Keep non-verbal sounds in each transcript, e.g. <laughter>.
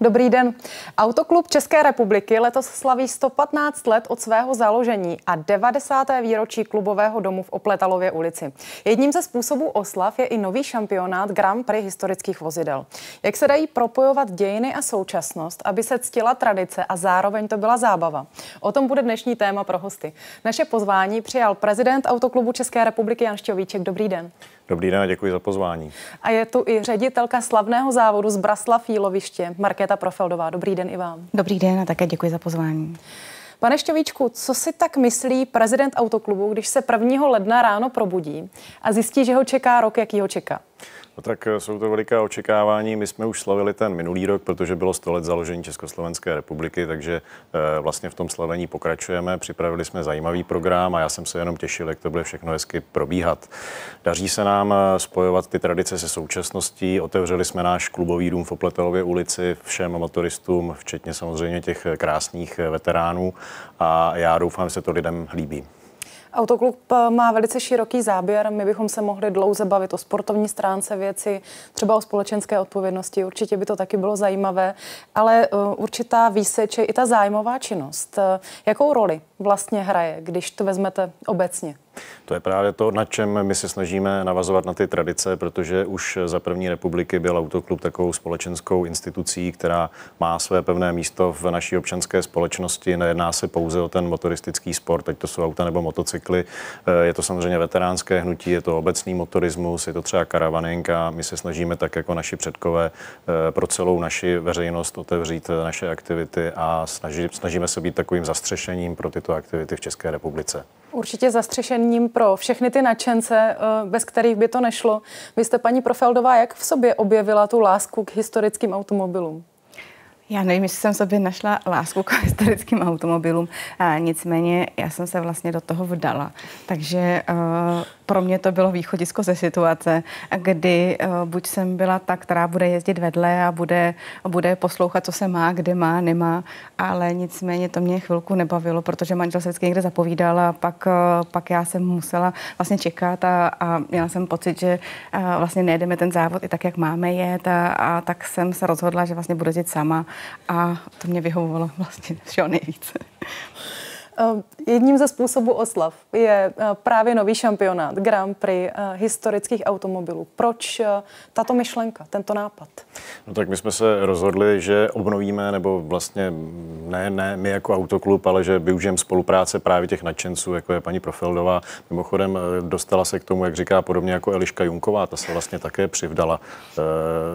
Dobrý den. Autoklub České republiky letos slaví 115 let od svého založení a 90. výročí klubového domu v Opletalově ulici. Jedním ze způsobů oslav je i nový šampionát Grand Prix historických vozidel. Jak se dají propojovat dějiny a současnost, aby se ctila tradice a zároveň to byla zábava? O tom bude dnešní téma pro hosty. Naše pozvání přijal prezident Autoklubu České republiky Jan Šťovíček. Dobrý den. Dobrý den a děkuji za pozvání. A je tu i ředitelka slavného závodu z Braslav Jíloviště, Markéta Profeldová. Dobrý den i vám. Dobrý den a také děkuji za pozvání. Pane Šťovíčku, co si tak myslí prezident autoklubu, když se 1. ledna ráno probudí a zjistí, že ho čeká rok, jaký ho čeká? No tak eh, jsou to veliká očekávání. My jsme už slavili ten minulý rok, protože bylo 100 let založení Československé republiky, takže eh, vlastně v tom slavení pokračujeme. Připravili jsme zajímavý program a já jsem se jenom těšil, jak to bude všechno hezky probíhat. Daří se nám eh, spojovat ty tradice se současností. Otevřeli jsme náš klubový dům v Opletelově ulici všem motoristům, včetně samozřejmě těch krásných veteránů a já doufám, že se to lidem líbí. Autoklub eh, má velice široký záběr. My bychom se mohli dlouze bavit o sportovní stránce věci, třeba o společenské odpovědnosti. Určitě by to taky bylo zajímavé, ale eh, určitá výseč je i ta zájmová činnost. Eh, jakou roli vlastně hraje, když to vezmete obecně? To je právě to, na čem my se snažíme navazovat na ty tradice, protože už za první republiky byl autoklub takovou společenskou institucí, která má své pevné místo v naší občanské společnosti. Nejedná se pouze o ten motoristický sport, ať to jsou auta nebo motocykly. Eh, je to samozřejmě veteránské hnutí, je to obecný motorismus, je to třeba karavaninka. My se snažíme tak jako naši předkové eh, pro celou naši veřejnost otevřít naše aktivity a snaží, snažíme se být takovým zastřešením pro tyto aktivity v České republice. Určitě zastřešením pro všechny ty nadšence, eh, bez kterých by to nešlo. Vy jste, paní Profeldová, jak v sobě objevila tu lásku k historickým automobilům? Já nevím, jestli jsem sobě našla lásku k <laughs> historickým automobilům, a nicméně já jsem se vlastně do toho vdala. Takže uh, pro mě to bylo východisko ze situace, kdy uh, buď jsem byla ta, která bude jezdit vedle a bude, bude poslouchat, co se má, kde má, nemá, ale nicméně to mě chvilku nebavilo, protože manžel se vždycky někde zapovídal a pak, uh, pak já jsem musela vlastně čekat a, a měla jsem pocit, že uh, vlastně nejedeme ten závod i tak, jak máme jet a, a tak jsem se rozhodla, že vlastně budu jezdit sama a to mě vyhovovalo <laughs> vlastně všeho nejvíce. Eh, jedním ze způsobů oslav je eh, právě nový šampionát Grand Prix eh, historických automobilů. Proč tato myšlenka, tento nápad? No tak my jsme se rozhodli, že obnovíme, nebo vlastně ne, ne my jako autoklub, ale že využijeme spolupráce právě těch nadšenců, jako je paní Profeldová. Mimochodem dostala se k tomu, jak říká, podobně jako Eliška Junková, ta se vlastně také přivdala.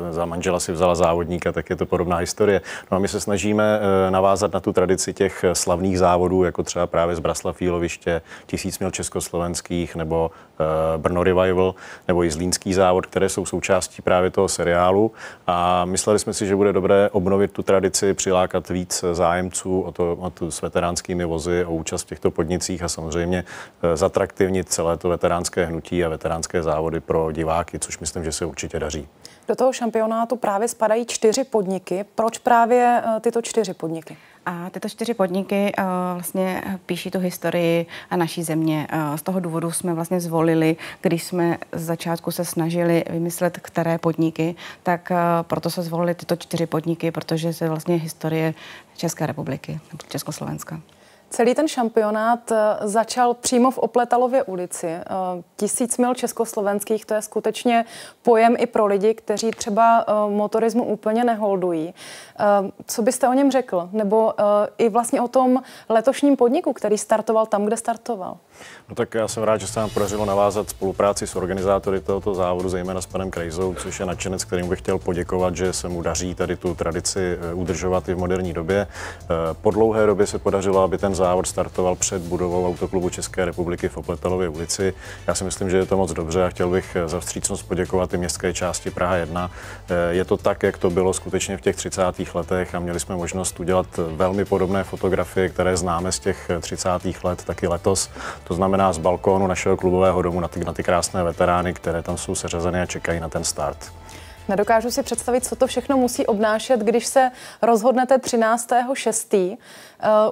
Za manžela si vzala závodníka, tak je to podobná historie. No a my se snažíme navázat na tu tradici těch slavných závodů, jako třeba právě z Braslav Jíloviště, tisíc mil československých, nebo uh, Brno Revival, nebo i Zlínský závod, které jsou součástí právě toho seriálu. A mysleli jsme si, že bude dobré obnovit tu tradici, přilákat víc zájemců o to, o to s veteránskými vozy, o účast v těchto podnicích a samozřejmě uh, zatraktivnit celé to veteránské hnutí a veteránské závody pro diváky, což myslím, že se určitě daří. Do toho šampionátu právě spadají čtyři podniky. Proč právě uh, tyto čtyři podniky? A tyto čtyři podniky uh, vlastně píší tu historii naší země. Uh, z toho důvodu jsme vlastně zvolili, když jsme z začátku se snažili vymyslet, které podniky, tak uh, proto se zvolili tyto čtyři podniky, protože se vlastně historie České republiky nebo Československa. Celý ten šampionát začal přímo v Opletalově ulici. Tisíc mil československých, to je skutečně pojem i pro lidi, kteří třeba motorismu úplně neholdují. Co byste o něm řekl? Nebo i vlastně o tom letošním podniku, který startoval tam, kde startoval? No tak já jsem rád, že se nám podařilo navázat spolupráci s organizátory tohoto závodu, zejména s panem Krejzou, což je nadšenec, kterým bych chtěl poděkovat, že se mu daří tady tu tradici udržovat i v moderní době. Po dlouhé době se podařilo, aby ten závod startoval před budovou Autoklubu České republiky v Opletalově ulici. Já si myslím, že je to moc dobře a chtěl bych za vstřícnost poděkovat i městské části Praha 1. Eh, je to tak, jak to bylo skutečně v těch 30. letech a měli jsme možnost udělat velmi podobné fotografie, které známe z těch 30. let taky letos. To znamená z balkónu našeho klubového domu na ty, na ty krásné veterány, které tam jsou seřazeny a čekají na ten start. Nedokážu si představit, co to všechno musí obnášet, když se rozhodnete 13.6. Eh,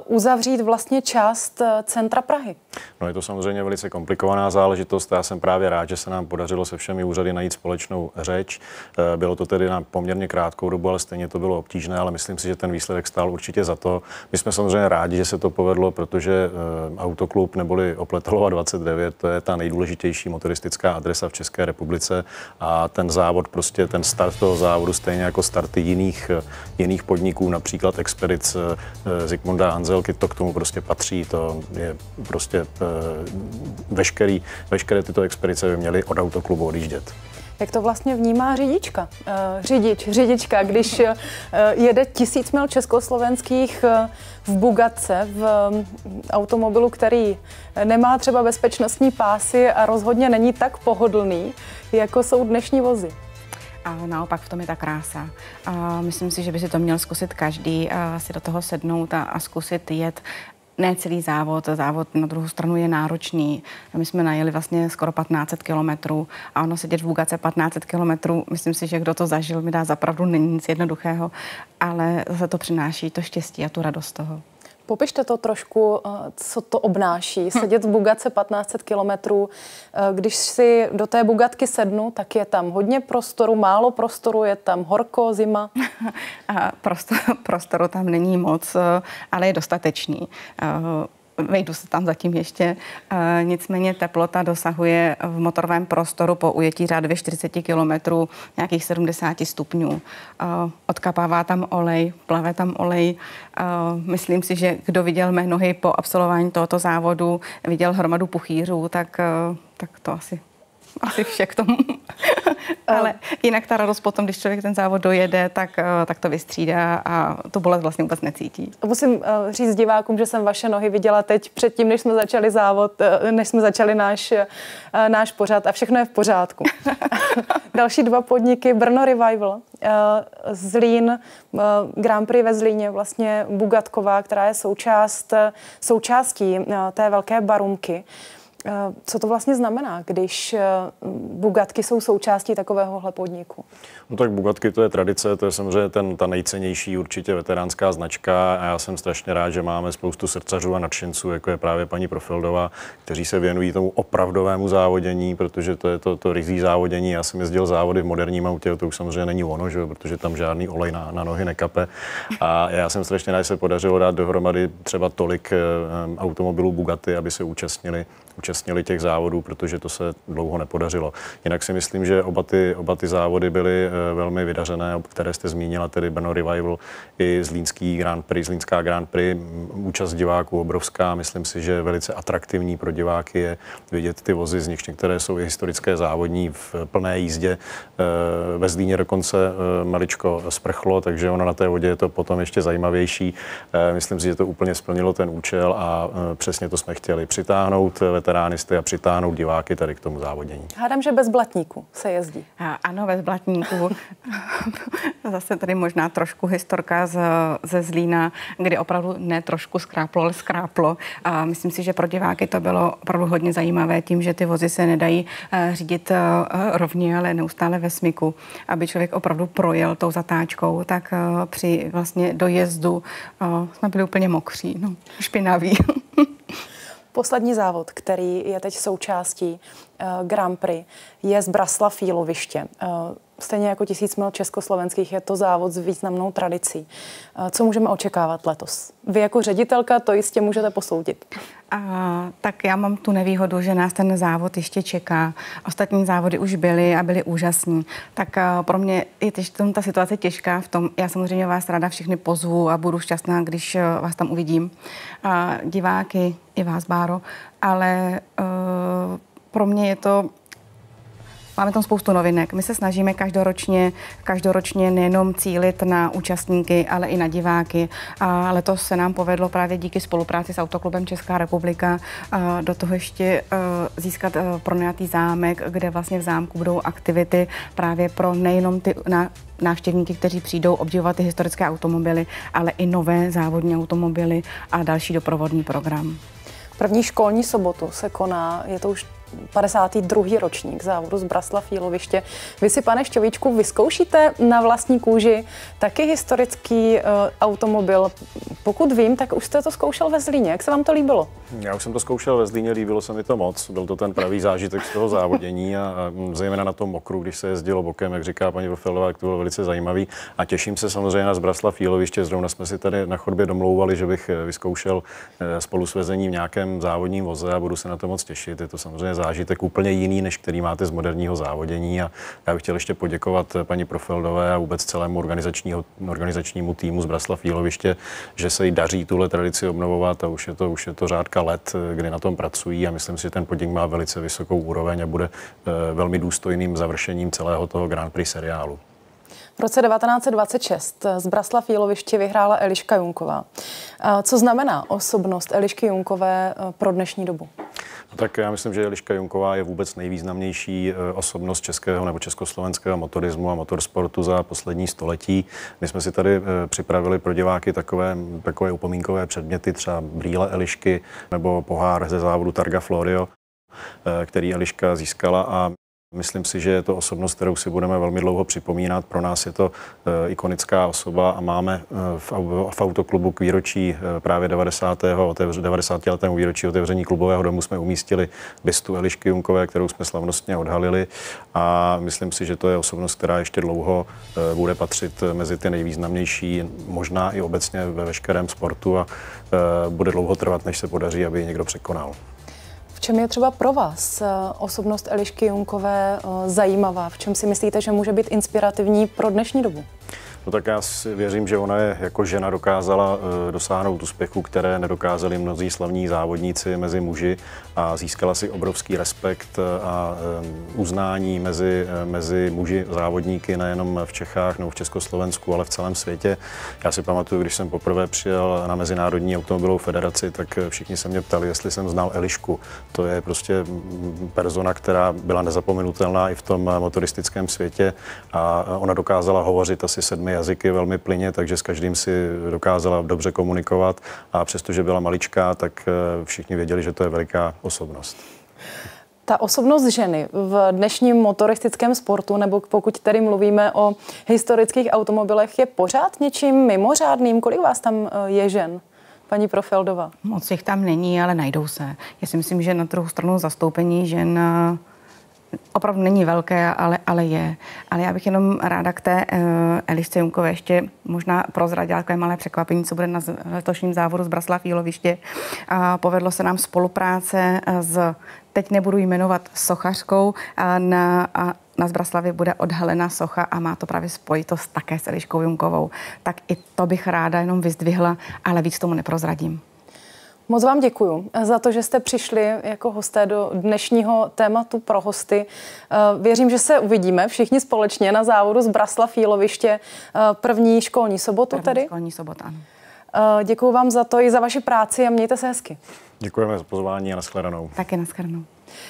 uzavřít vlastně část eh, centra Prahy. No je to samozřejmě velice komplikovaná záležitost. Já jsem právě rád, že se nám podařilo se všemi úřady najít společnou řeč. Eh, bylo to tedy na poměrně krátkou dobu, ale stejně to bylo obtížné, ale myslím si, že ten výsledek stál určitě za to. My jsme samozřejmě rádi, že se to povedlo, protože Autoklub neboli Opletalova 29, to je ta nejdůležitější motoristická adresa v České republice a ten závod, prostě ten start toho závodu, stejně jako starty jiných, jiných podniků, například Expedic Zikmunda Honda Hanzelky, to k tomu prostě patří, to je prostě e, veškerý, veškeré tyto expedice by měly od autoklubu odjíždět. Jak to vlastně vnímá řidička? Uh, řidič, řidička, když uh, jede tisíc mil československých v Bugatce, v um, automobilu, který nemá třeba bezpečnostní pásy a rozhodně není tak pohodlný, jako jsou dnešní vozy. A naopak v tom je ta krása. A myslím si, že by si to měl zkusit každý, a si do toho sednout a, a zkusit jet ne celý závod, závod na druhou stranu je náročný. My jsme najeli vlastně skoro 1500 kilometrů a ono sedět v Bugace 1500 kilometrů, myslím si, že kdo to zažil, mi dá zapravdu není nic jednoduchého, ale zase to přináší to štěstí a tu radost toho. Popište to trošku, eh, co to obnáší. Hm. Sedět v Bugatce 1500 kilometrů. Eh, když si do té Bugatky sednu, tak je tam hodně prostoru, málo prostoru, je tam horko, zima. <laughs> A prostor, prostoru tam není moc, eh, ale je dostatečný vejdu se tam zatím ještě. E, nicméně teplota dosahuje v motorovém prostoru po ujetí řádově 40 km nějakých 70 stupňů. E, odkapává tam olej, plave tam olej. E, myslím si, že kdo viděl mé nohy po absolvování tohoto závodu, viděl hromadu puchýřů, tak, tak to asi asi vše k tomu. <laughs> Ale jinak ta radost potom, když člověk ten závod dojede, tak, eh, tak to vystřídá a tu bolest vlastně vůbec necítí. Musím uh, říct divákům, že jsem vaše nohy viděla teď předtím, než jsme začali závod, uh, než jsme začali náš, náš pořád a všechno je v pořádku. <laughs> Další dva podniky, Brno Revival, Zlín, Grand Prix ve Zlíně, vlastně Bugatková, která je součást, součástí té velké barumky. Eh, co to vlastně znamená, když eh, Bugatky jsou součástí takovéhohle podniku? No tak Bugatky to je tradice, to je samozřejmě ten, ta nejcennější určitě veteránská značka a já jsem strašně rád, že máme spoustu srdcařů a nadšenců, jako je právě paní Profildová, kteří se věnují tomu opravdovému závodění, protože to je to, to rizí závodění. Já jsem jezdil závody v moderním autě, to už samozřejmě není ono, že? protože tam žádný olej na, na nohy nekape. A já jsem strašně rád, že se podařilo dát dohromady třeba tolik um, automobilů Bugatti, aby se účastnili účastnili těch závodů, protože to se dlouho nepodařilo. Jinak si myslím, že oba ty, oba ty závody byly eh, velmi vydařené, které jste zmínila, tedy Brno Revival i Zlínský Grand Prix, Zlínská Grand Prix. Účast diváků obrovská, myslím si, že velice atraktivní pro diváky je vidět ty vozy, z nich některé jsou i historické závodní v plné jízdě. Eh, ve Zlíně dokonce eh, maličko sprchlo, takže ono na té vodě je to potom ještě zajímavější. Myslím si, že to úplně splnilo ten účel a přesně to jsme chtěli přitáhnout veteránisty a přitáhnout diváky tady k tomu závodění. Hádám, že bez blatníku se jezdí. A, ano, bez blatníku. <laughs> Zase tady možná trošku historka z, ze Zlína, kdy opravdu ne trošku skráplo, ale skráplo. A myslím si, že pro diváky to bylo opravdu hodně zajímavé tím, že ty vozy se nedají uh, řídit uh, rovně, ale neustále ve smyku. Aby člověk opravdu projel tou zatáčkou, tak uh, při vlastně dojezdu jsme byli úplně mokří, no, špinaví. <laughs> Poslední závod, který je teď součástí uh, Grand Prix, je z Braslav Jíloviště. Uh, stejně jako tisíc mil československých je to závod s významnou tradicí. Uh, co můžeme očekávat letos? Vy jako ředitelka to jistě můžete posoudit. A, tak já mám tu nevýhodu, že nás ten závod ještě čeká. Ostatní závody už byly a byly úžasní. Tak a, pro mě je tež, tom, ta situace těžká v tom, já samozřejmě vás ráda všechny pozvu a budu šťastná, když vás tam uvidím. A, diváky, i vás, Báro, ale uh, pro mě je to Máme tam spoustu novinek. My se snažíme každoročně, každoročně nejenom cílit na účastníky, ale i na diváky. A letos se nám povedlo právě díky spolupráci s Autoklubem Česká republika do toho ještě získat pronajatý zámek, kde vlastně v zámku budou aktivity právě pro nejenom ty na návštěvníky, kteří přijdou obdivovat ty historické automobily, ale i nové závodní automobily a další doprovodný program. První školní sobotu se koná, je to už 52. ročník závodu z Braslav Jíloviště. Vy si, pane Šťovíčku, vyzkoušíte na vlastní kůži taky historický uh, automobil. Pokud vím, tak už jste to zkoušel ve Zlíně. Jak se vám to líbilo? Já už jsem to zkoušel ve Zlíně, líbilo se mi to moc. Byl to ten pravý zážitek z toho závodění a, a zejména na tom mokru, když se jezdilo bokem, jak říká paní Vofelová, to bylo velice zajímavý. A těším se samozřejmě na Zbraslav Jíloviště. Zrovna jsme si tady na chodbě domlouvali, že bych eh, vyzkoušel eh, spolu s vezením nějakém závodním voze a budu se na to moc těšit. Je to samozřejmě zážitek úplně jiný, než který máte z moderního závodění. A já bych chtěl ještě poděkovat paní Profeldové a vůbec celému organizačnímu týmu z Braslav Jíloviště, že se jí daří tuhle tradici obnovovat a už je to, už je to řádka let, kdy na tom pracují a myslím si, že ten podnik má velice vysokou úroveň a bude eh, velmi důstojným završením celého toho Grand Prix seriálu. V roce 1926 z Braslav Jíloviště vyhrála Eliška Junková. Co znamená osobnost Elišky Junkové eh, pro dnešní dobu? No tak já myslím, že Eliška Junková je vůbec nejvýznamnější eh, osobnost českého nebo československého motorismu a motorsportu za poslední století. My jsme si tady eh, připravili pro diváky takové, takové upomínkové předměty, třeba brýle Elišky nebo pohár ze závodu Targa Florio který Eliška získala a Myslím si, že je to osobnost, kterou si budeme velmi dlouho připomínat. Pro nás je to e, ikonická osoba a máme e, v, autoklubu k výročí e, právě 90. Otevř, 90. letému výročí otevření klubového domu jsme umístili bystu Elišky Junkové, kterou jsme slavnostně odhalili a myslím si, že to je osobnost, která ještě dlouho bude patřit mezi ty nejvýznamnější, možná i obecně ve veškerém sportu a bude dlouho trvat, než se podaří, aby ji někdo překonal čem je třeba pro vás eh, osobnost Elišky Junkové eh, zajímavá? V čem si myslíte, že může být inspirativní pro dnešní dobu? No tak já si věřím, že ona je jako žena dokázala uh, dosáhnout úspěchu, které nedokázali mnozí slavní závodníci mezi muži a získala si obrovský respekt a um, uznání mezi, mezi muži závodníky nejenom v Čechách nebo v Československu, ale v celém světě. Já si pamatuju, když jsem poprvé přijel na Mezinárodní automobilovou federaci, tak všichni se mě ptali, jestli jsem znal Elišku. To je prostě persona, která byla nezapomenutelná i v tom motoristickém světě a ona dokázala hovořit asi sedmi jazyky velmi plyně, takže s každým si dokázala dobře komunikovat a přestože byla maličká, tak eh, všichni věděli, že to je veliká osobnost. Ta osobnost ženy v dnešním motoristickém sportu, nebo pokud tady mluvíme o historických automobilech, je pořád něčím mimořádným? Kolik vás tam eh, je žen? paní Profeldová? Moc jich tam není, ale najdou se. Já si myslím, že na druhou stranu zastoupení žen eh, opravdu není velké, ale, ale je. Ale já bych jenom ráda k té uh, Elišce Junkové ještě možná prozradila takové malé překvapení, co bude na letošním závodu z Braslav Jíloviště. Uh, povedlo se nám spolupráce eh, s, teď nebudu jmenovat sochařkou, uh, na, uh, na Zbraslavě bude odhalena socha a má to právě spojitost také s Eliškou Junkovou. Tak i to bych ráda jenom vyzdvihla, ale víc tomu neprozradím. Moc vám děkuji za to, že jste přišli jako hosté do dnešního tématu pro hosty. Eh, věřím, že se uvidíme všichni společně na závodu z Brasla Fíloviště eh, první školní sobotu první tedy. školní sobota, ano. Eh, děkuji vám za to i za vaši práci a mějte se hezky. Děkujeme za pozvání a nashledanou. Taky nashledanou.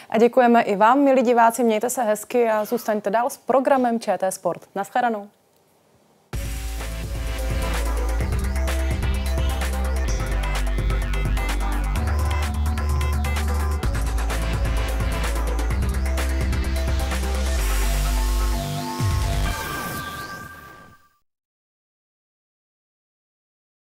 A děkujeme i vám, milí diváci, mějte se hezky a zůstaňte dál s programem ČT Sport. Nashledanou.